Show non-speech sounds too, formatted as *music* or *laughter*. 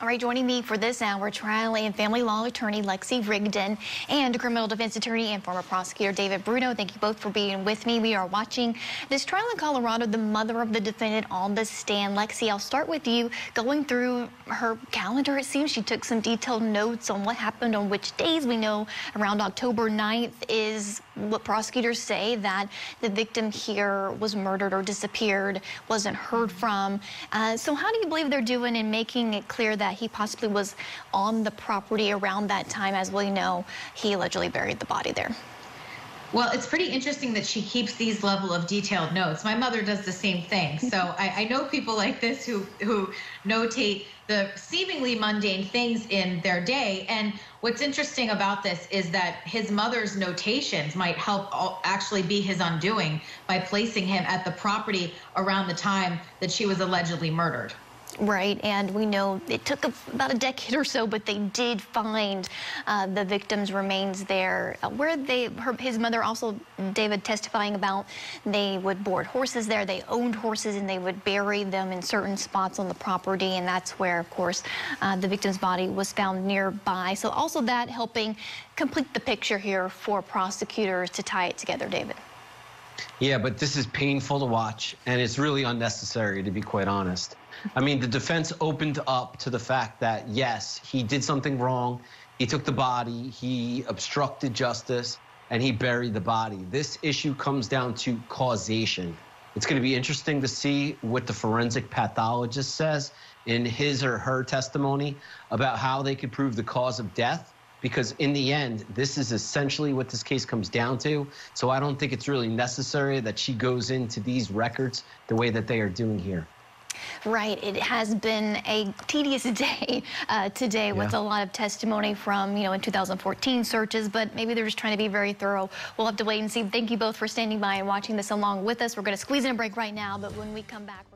All right, joining me for this hour, trial and family law attorney Lexi Rigdon and criminal defense attorney and former prosecutor David Bruno. Thank you both for being with me. We are watching this trial in Colorado, the mother of the defendant on the stand. Lexi, I'll start with you. Going through her calendar, it seems she took some detailed notes on what happened on which days. We know around October 9th is what prosecutors say that the victim here was murdered or disappeared, wasn't heard from. Uh, so how do you believe they're doing in making it clear that he possibly was on the property around that time. As we know, he allegedly buried the body there. Well, it's pretty interesting that she keeps these level of detailed notes. My mother does the same thing. So I, I, know people like this who who notate the seemingly mundane things in their day. And what's interesting about this is that his mother's notations might help actually be his undoing by placing him at the property around the time that she was allegedly murdered. Right, and we know it took about a decade or so, but they did find uh, the victim's remains there. Uh, where they, her, his mother also, David, testifying about they would board horses there. They owned horses and they would bury them in certain spots on the property, and that's where, of course, uh, the victim's body was found nearby. So also that helping complete the picture here for prosecutors to tie it together, David. Yeah, but this is painful to watch, and it's really unnecessary, to be quite honest. I mean, the defense opened up to the fact that, yes, he did something wrong. He took the body, he obstructed justice, and he buried the body. This issue comes down to causation. It's going to be interesting to see what the forensic pathologist says in his or her testimony about how they could prove the cause of death because in the end, this is essentially what this case comes down to. So I don't think it's really necessary that she goes into these records the way that they are doing here. Right. It has been a tedious *laughs* day uh, today yeah. with a lot of testimony from, you know, in 2014 searches, but maybe they're just trying to be very thorough. We'll have to wait and see. Thank you both for standing by and watching this along with us. We're going to squeeze in a break right now, but when we come back,